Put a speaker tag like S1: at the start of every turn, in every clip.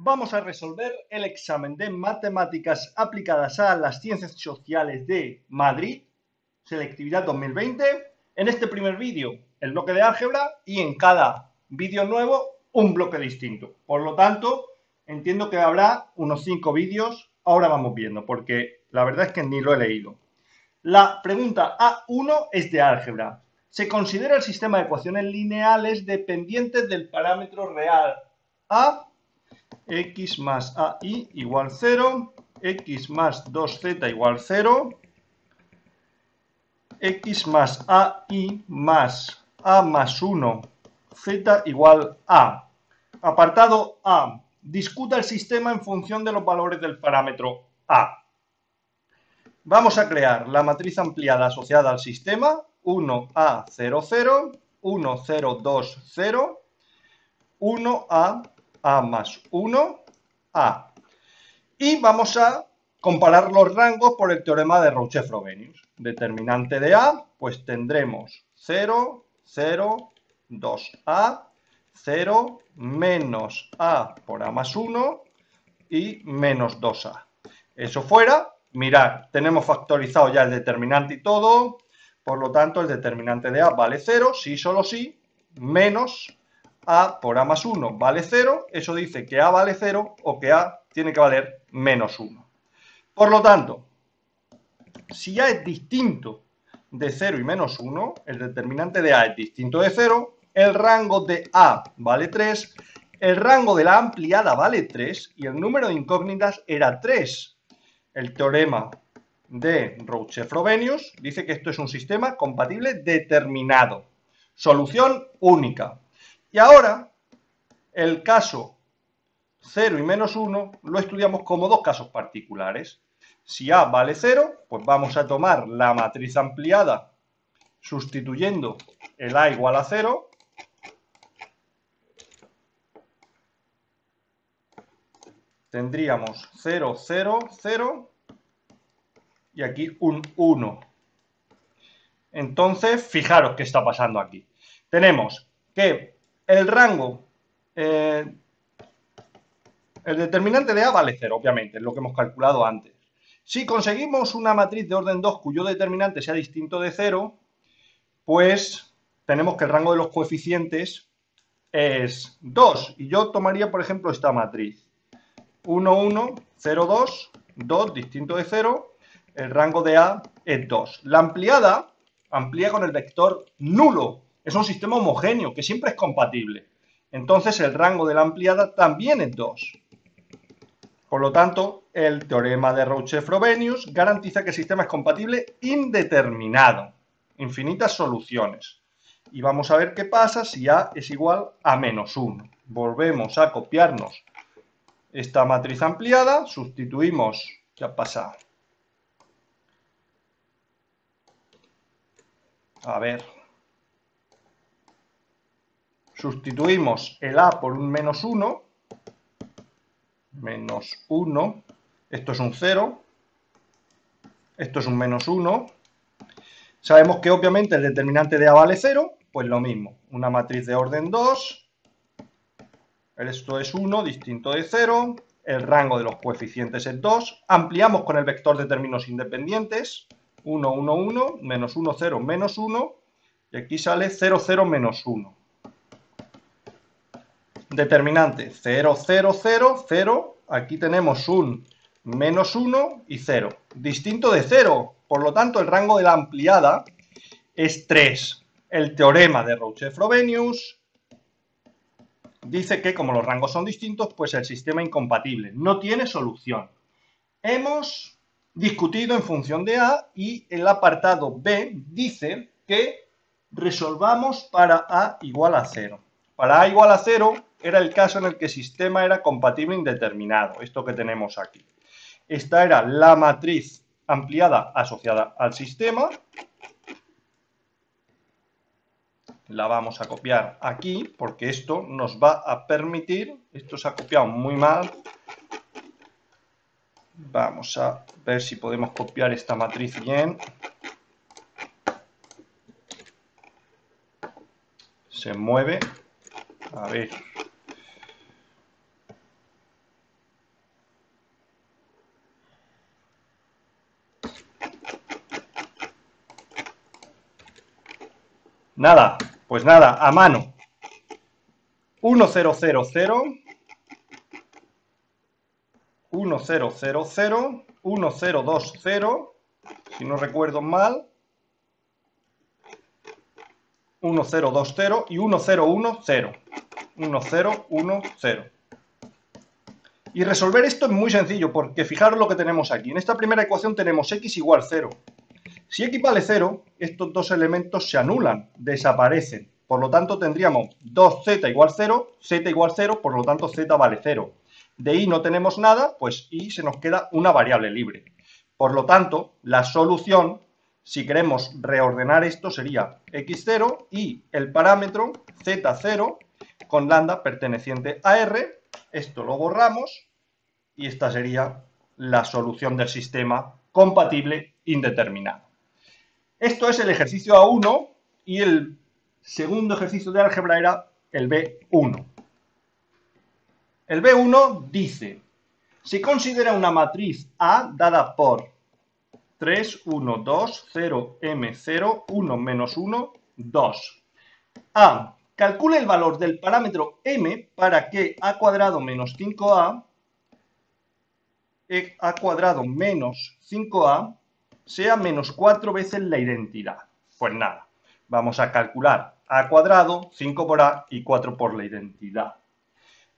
S1: vamos a resolver el examen de matemáticas aplicadas a las ciencias sociales de Madrid, selectividad 2020. En este primer vídeo, el bloque de álgebra y en cada vídeo nuevo, un bloque distinto. Por lo tanto, entiendo que habrá unos 5 vídeos, ahora vamos viendo, porque la verdad es que ni lo he leído. La pregunta A1 es de álgebra. Se considera el sistema de ecuaciones lineales dependientes del parámetro real A x más AI igual 0, x más 2z igual 0, x más AI más A más 1, z igual A. Apartado A. Discuta el sistema en función de los valores del parámetro A. Vamos a crear la matriz ampliada asociada al sistema 1A00, 1020, 1A a más 1, A. Y vamos a comparar los rangos por el teorema de Rouché-Frobenius. Determinante de A, pues tendremos 0, 0, 2A, 0, menos A por A más 1 y menos 2A. Eso fuera, mirad, tenemos factorizado ya el determinante y todo, por lo tanto el determinante de A vale 0, sí, solo sí, menos a por A más 1 vale 0, eso dice que A vale 0 o que A tiene que valer menos 1. Por lo tanto, si A es distinto de 0 y menos 1, el determinante de A es distinto de 0, el rango de A vale 3, el rango de la ampliada vale 3 y el número de incógnitas era 3. El teorema de Rouché-Frobenius dice que esto es un sistema compatible determinado. Solución única. Y ahora, el caso 0 y menos 1 lo estudiamos como dos casos particulares. Si A vale 0, pues vamos a tomar la matriz ampliada sustituyendo el A igual a 0. Tendríamos 0, 0, 0 y aquí un 1. Entonces, fijaros qué está pasando aquí. Tenemos que el rango, eh, el determinante de A vale 0, obviamente, es lo que hemos calculado antes. Si conseguimos una matriz de orden 2 cuyo determinante sea distinto de 0, pues tenemos que el rango de los coeficientes es 2. Y yo tomaría, por ejemplo, esta matriz. 1, 1, 0, 2, 2 distinto de 0, el rango de A es 2. La ampliada amplía con el vector nulo, es un sistema homogéneo que siempre es compatible. Entonces el rango de la ampliada también es 2. Por lo tanto, el teorema de Rouché-Frobenius garantiza que el sistema es compatible indeterminado. Infinitas soluciones. Y vamos a ver qué pasa si A es igual a menos 1. Volvemos a copiarnos esta matriz ampliada, sustituimos, ¿qué ha pasado? A ver, Sustituimos el A por un menos 1. Menos 1. Esto es un 0. Esto es un menos 1. Sabemos que obviamente el determinante de A vale 0. Pues lo mismo. Una matriz de orden 2. Esto es 1 distinto de 0. El rango de los coeficientes es 2. Ampliamos con el vector de términos independientes. 1, 1, 1, menos 1, 0, menos 1. Y aquí sale 0, 0, menos 1 determinante 0, 0, 0, 0. Aquí tenemos un menos 1 y 0. Distinto de 0. Por lo tanto, el rango de la ampliada es 3. El teorema de Rouché-Frobenius dice que como los rangos son distintos, pues el sistema incompatible no tiene solución. Hemos discutido en función de A y el apartado B dice que resolvamos para A igual a 0. Para A igual a 0 era el caso en el que el sistema era compatible indeterminado, esto que tenemos aquí. Esta era la matriz ampliada asociada al sistema. La vamos a copiar aquí porque esto nos va a permitir, esto se ha copiado muy mal, vamos a ver si podemos copiar esta matriz bien. Se mueve. A ver. Nada, pues nada, a mano. 1000 1000 1020 si no recuerdo mal 1020 y 1010 1, 0. 1, 0, 1, 0. Y resolver esto es muy sencillo, porque fijaros lo que tenemos aquí. En esta primera ecuación tenemos x igual 0. Si x vale 0, estos dos elementos se anulan, desaparecen. Por lo tanto, tendríamos 2z igual 0, z igual 0, por lo tanto z vale 0. De y no tenemos nada, pues y se nos queda una variable libre. Por lo tanto, la solución si queremos reordenar esto sería x0 y el parámetro z0 con lambda perteneciente a R. Esto lo borramos y esta sería la solución del sistema compatible indeterminado. Esto es el ejercicio A1 y el segundo ejercicio de álgebra era el B1. El B1 dice, se considera una matriz A dada por 3, 1, 2, 0, M, 0, 1, menos 1, 2. A. Calcule el valor del parámetro M para que A cuadrado menos 5A, e, A cuadrado menos 5A, sea menos 4 veces la identidad. Pues nada, vamos a calcular A cuadrado, 5 por A y 4 por la identidad.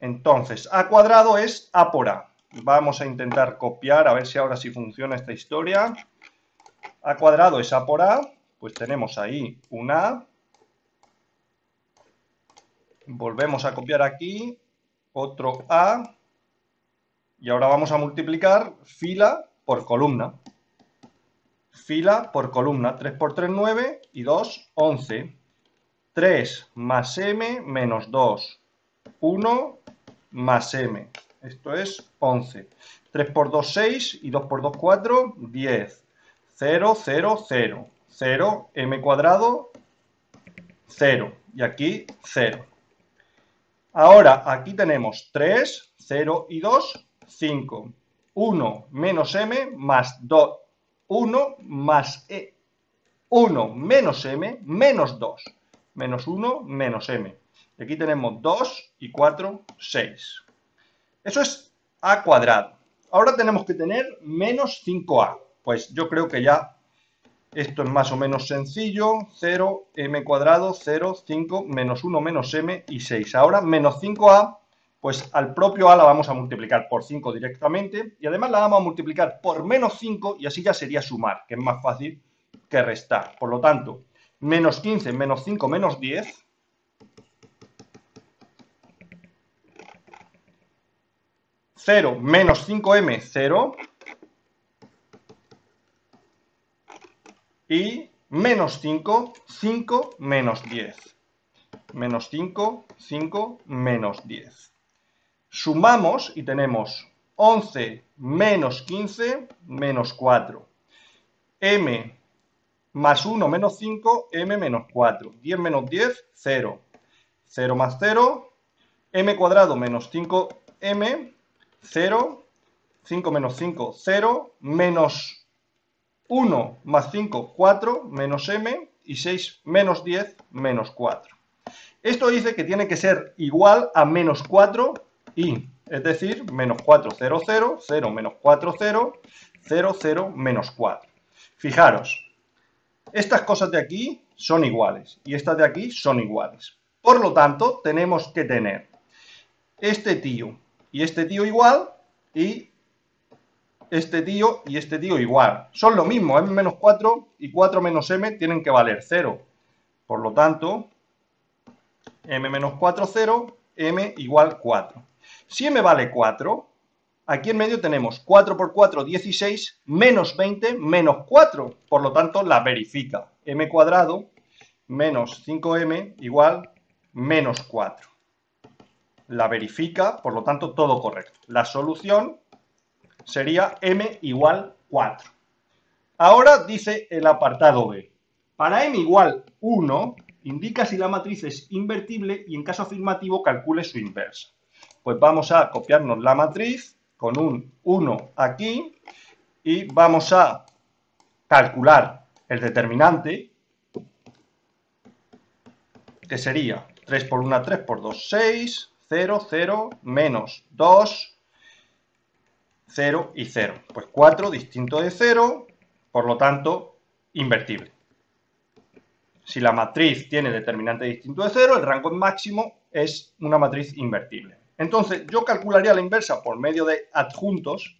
S1: Entonces, A cuadrado es A por A. Vamos a intentar copiar, a ver si ahora sí funciona esta historia. A cuadrado es A por A, pues tenemos ahí un A. Volvemos a copiar aquí, otro A. Y ahora vamos a multiplicar fila por columna. Fila por columna, 3 por 3, 9 y 2, 11. 3 más m menos 2. 1 más m. Esto es 11. 3 por 2, 6 y 2 por 2, 4, 10. 0, 0, 0. 0, m cuadrado, 0. Y aquí 0. Ahora, aquí tenemos 3, 0 y 2, 5. 1 menos m más 2. 1 más e. 1 menos m menos 2. Menos 1 menos m. Y aquí tenemos 2 y 4, 6. Eso es a cuadrado. Ahora tenemos que tener menos 5a. Pues yo creo que ya esto es más o menos sencillo. 0, m cuadrado, 0, 5, menos 1, menos m y 6. Ahora menos 5a, pues al propio a la vamos a multiplicar por 5 directamente. Y además la vamos a multiplicar por menos 5 y así ya sería sumar, que es más fácil que restar. Por lo tanto, menos 15, menos 5, menos 10 0 menos 5m, 0. Y menos 5, 5 menos 10. Menos 5, 5 menos 10. Sumamos y tenemos 11 menos 15 menos 4. m más 1 menos 5, m menos 4. 10 menos 10, 0. 0 más 0, m cuadrado menos 5m 0, 5 menos 5, 0, menos 1 más 5, 4, menos m, y 6 menos 10, menos 4. Esto dice que tiene que ser igual a menos 4 y, es decir, menos 4, 0, 0, 0, menos 4, 0, 0, 0, menos 4. Fijaros, estas cosas de aquí son iguales y estas de aquí son iguales. Por lo tanto, tenemos que tener este tío y este tío igual, y este tío y este tío igual. Son lo mismo, m menos 4 y 4 menos m tienen que valer 0. Por lo tanto, m menos 4, 0, m igual 4. Si m vale 4, aquí en medio tenemos 4 por 4, 16, menos 20, menos 4. Por lo tanto, la verifica. m cuadrado menos 5m igual menos 4 la verifica, por lo tanto todo correcto. La solución sería m igual 4. Ahora dice el apartado B. Para m igual 1, indica si la matriz es invertible y en caso afirmativo calcule su inversa. Pues vamos a copiarnos la matriz con un 1 aquí y vamos a calcular el determinante que sería 3 por 1, 3 por 2, 6, 0, 0, menos 2, 0 y 0. Pues 4 distinto de 0, por lo tanto, invertible. Si la matriz tiene determinante distinto de 0, el rango máximo es una matriz invertible. Entonces, yo calcularía la inversa por medio de adjuntos,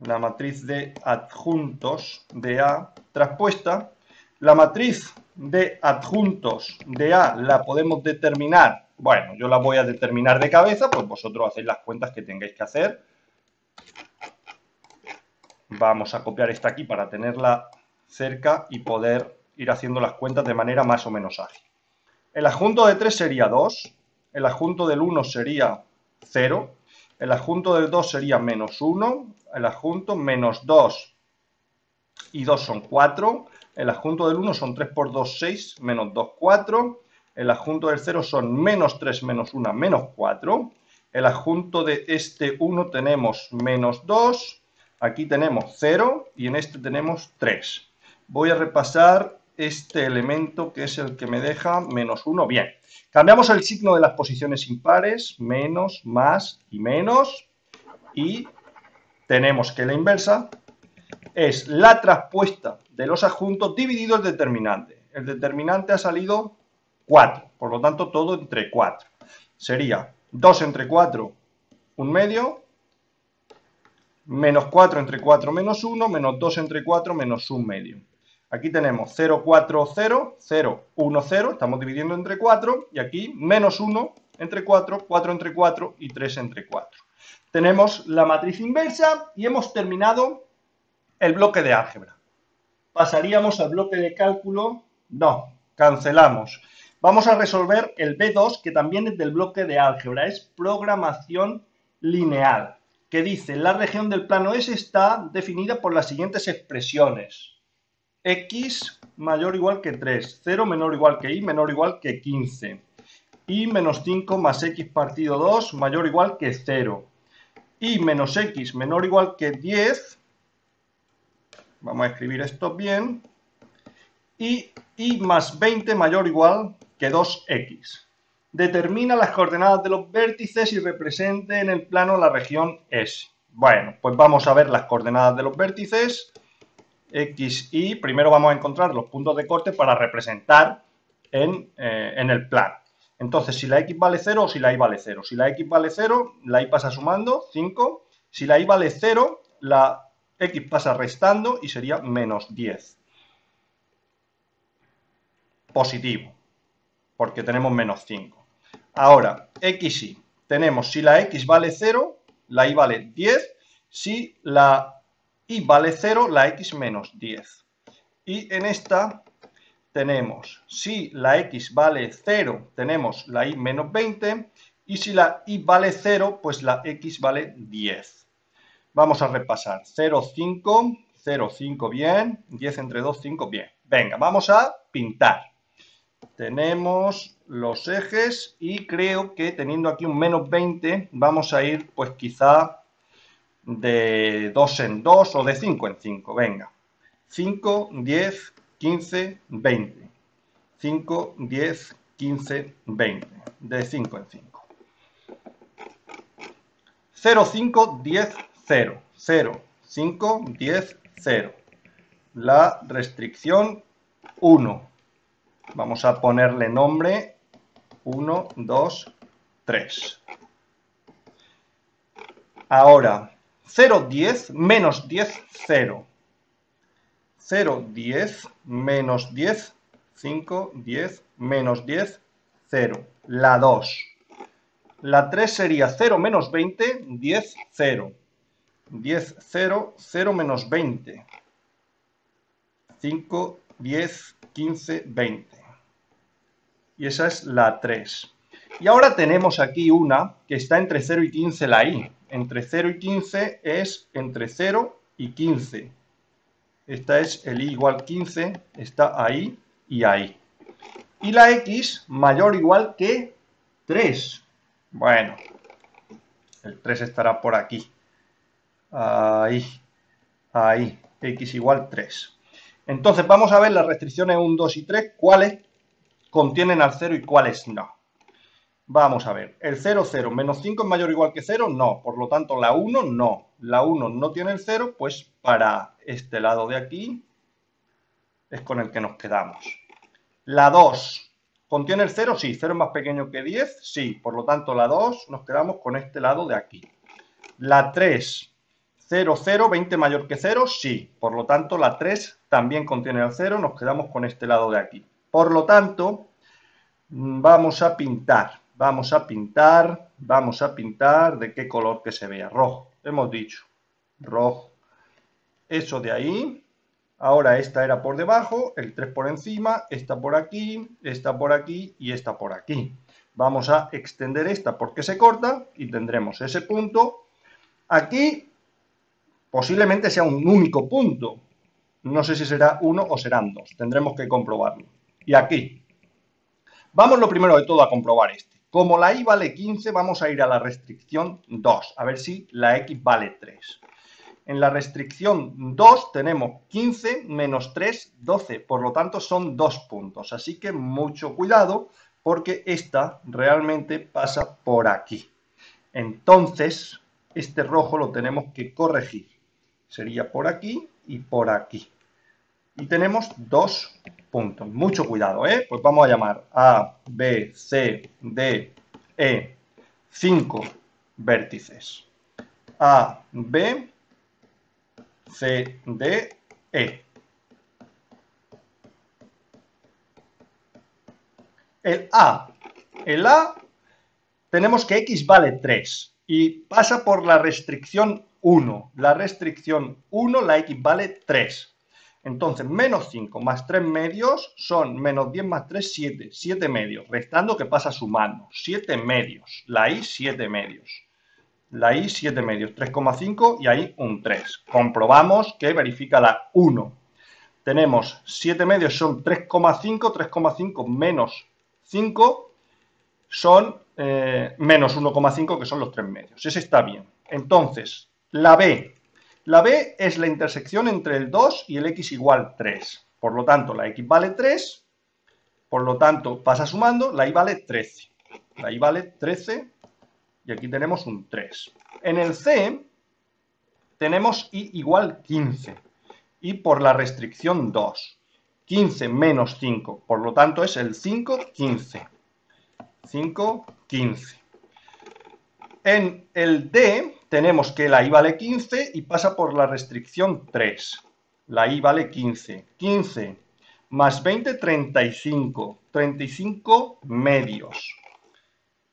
S1: la matriz de adjuntos de A traspuesta. La matriz de adjuntos de A la podemos determinar, bueno, yo la voy a determinar de cabeza, pues vosotros hacéis las cuentas que tengáis que hacer. Vamos a copiar esta aquí para tenerla cerca y poder ir haciendo las cuentas de manera más o menos ágil. El adjunto de 3 sería 2, el adjunto del 1 sería 0, el adjunto del 2 sería menos 1, el adjunto menos 2 y 2 son 4, el adjunto del 1 son 3 por 2, 6, menos 2, 4, el adjunto del 0 son menos 3 menos 1, menos 4, el adjunto de este 1 tenemos menos 2, aquí tenemos 0 y en este tenemos 3. Voy a repasar este elemento que es el que me deja menos 1. Bien, cambiamos el signo de las posiciones impares, menos, más y menos. Y tenemos que la inversa es la traspuesta de los adjuntos dividido el determinante. El determinante ha salido 4, por lo tanto todo entre 4. Sería 2 entre 4, un medio, menos 4 entre 4 menos 1, menos 2 entre 4 menos un medio. Aquí tenemos 0, 4, 0, 0, 1, 0, estamos dividiendo entre 4, y aquí menos 1 entre 4, 4 entre 4 y 3 entre 4. Tenemos la matriz inversa y hemos terminado el bloque de álgebra. ¿Pasaríamos al bloque de cálculo? No, cancelamos. Vamos a resolver el B2, que también es del bloque de álgebra, es programación lineal, que dice, la región del plano S está definida por las siguientes expresiones x mayor o igual que 3, 0 menor o igual que y menor o igual que 15, y menos 5 más x partido 2 mayor o igual que 0, y menos x menor o igual que 10, vamos a escribir esto bien, y y más 20 mayor o igual que 2x. Determina las coordenadas de los vértices y represente en el plano la región S. Bueno, pues vamos a ver las coordenadas de los vértices x, y, primero vamos a encontrar los puntos de corte para representar en, eh, en el plan. Entonces, si la x vale 0 o si la y vale 0. Si la x vale 0, la y pasa sumando, 5. Si la y vale 0, la x pasa restando y sería menos 10. Positivo, porque tenemos menos 5. Ahora, x y. Tenemos, si la x vale 0, la y vale 10. Si la y vale 0 la x menos 10. Y en esta tenemos, si la x vale 0, tenemos la y menos 20, y si la y vale 0, pues la x vale 10. Vamos a repasar. 0, 5, 0, 5, bien, 10 entre 2, 5, bien. Venga, vamos a pintar. Tenemos los ejes y creo que teniendo aquí un menos 20, vamos a ir pues quizá de 2 en 2 o de 5 en 5. Venga. 5, 10, 15, 20. 5, 10, 15, 20. De 5 en 5. 0, 5, 10, 0. 0, 5, 10, 0. La restricción 1. Vamos a ponerle nombre 1, 2, 3. Ahora, 0, 10, menos 10, 0. 0, 10, menos 10, 5, 10, menos 10, 0. La 2. La 3 sería 0 menos 20, 10, 0. 10, 0, 0 menos 20. 5, 10, 15, 20. Y esa es la 3. Y ahora tenemos aquí una que está entre 0 y 15 la i entre 0 y 15 es entre 0 y 15. Esta es el i igual 15, está ahí y ahí. Y la x mayor o igual que 3. Bueno, el 3 estará por aquí. Ahí, ahí, x igual 3. Entonces vamos a ver las restricciones 1, 2 y 3, cuáles contienen al 0 y cuáles no. Vamos a ver, el 0, 0, menos 5 es mayor o igual que 0, no, por lo tanto la 1 no, la 1 no tiene el 0, pues para este lado de aquí es con el que nos quedamos. La 2, ¿contiene el 0? Sí, 0 es más pequeño que 10, sí, por lo tanto la 2 nos quedamos con este lado de aquí. La 3, 0, 0, 20 mayor que 0, sí, por lo tanto la 3 también contiene el 0, nos quedamos con este lado de aquí. Por lo tanto, vamos a pintar Vamos a pintar, vamos a pintar de qué color que se vea. Rojo, hemos dicho. Rojo. Eso de ahí. Ahora esta era por debajo, el 3 por encima, esta por aquí, esta por aquí y esta por aquí. Vamos a extender esta porque se corta y tendremos ese punto. Aquí posiblemente sea un único punto. No sé si será uno o serán dos. Tendremos que comprobarlo. Y aquí. Vamos lo primero de todo a comprobar este. Como la y vale 15, vamos a ir a la restricción 2, a ver si la x vale 3. En la restricción 2 tenemos 15 menos 3, 12, por lo tanto son dos puntos. Así que mucho cuidado porque esta realmente pasa por aquí. Entonces, este rojo lo tenemos que corregir. Sería por aquí y por aquí. Y tenemos dos puntos. Mucho cuidado, ¿eh? Pues vamos a llamar A, B, C, D, E. 5 vértices. A, B, C, D, E. El A. El A tenemos que X vale 3 y pasa por la restricción 1. La restricción 1, la X vale 3. Entonces, menos 5 más 3 medios son menos 10 más 3, 7. 7 medios. Restando que pasa sumando. 7 medios. La I, 7 medios. La I, 7 medios. 3,5 y ahí un 3. Comprobamos que verifica la 1. Tenemos 7 medios son 3,5. 3,5 menos 5 son eh, menos 1,5 que son los 3 medios. Ese está bien. Entonces, la B la b es la intersección entre el 2 y el x igual 3. Por lo tanto, la x vale 3, por lo tanto, pasa sumando, la y vale 13. La y vale 13 y aquí tenemos un 3. En el c tenemos y igual 15 y por la restricción 2. 15 menos 5, por lo tanto es el 5, 15. 5, 15. En el D tenemos que la I vale 15 y pasa por la restricción 3. La I vale 15. 15 más 20, 35. 35 medios.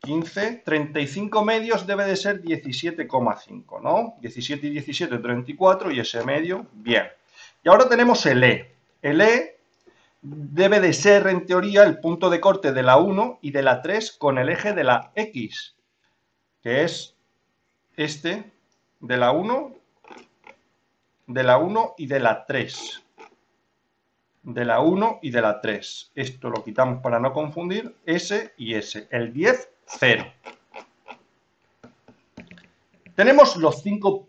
S1: 15, 35 medios debe de ser 17,5, ¿no? 17 y 17, 34 y ese medio, bien. Y ahora tenemos el E. El E debe de ser, en teoría, el punto de corte de la 1 y de la 3 con el eje de la X que es este de la 1, de la 1 y de la 3. De la 1 y de la 3. Esto lo quitamos para no confundir. S y S. El 10, 0. Tenemos los 5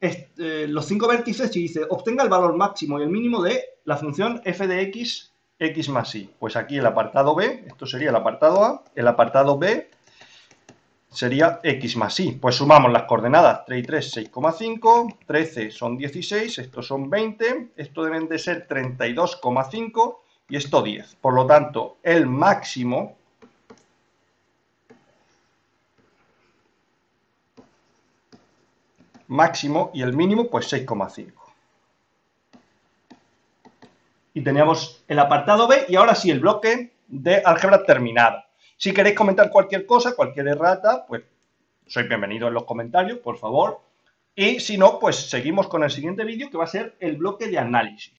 S1: eh, los cinco vértices y dice obtenga el valor máximo y el mínimo de la función f de x, x más y. Pues aquí el apartado B, esto sería el apartado A, el apartado B sería x más y. Pues sumamos las coordenadas 3 y 3, 6,5, 13 son 16, estos son 20, esto deben de ser 32,5 y esto 10. Por lo tanto, el máximo máximo y el mínimo pues 6,5. Y teníamos el apartado B y ahora sí el bloque de álgebra terminada. Si queréis comentar cualquier cosa, cualquier errata, pues sois bienvenidos en los comentarios, por favor. Y si no, pues seguimos con el siguiente vídeo que va a ser el bloque de análisis.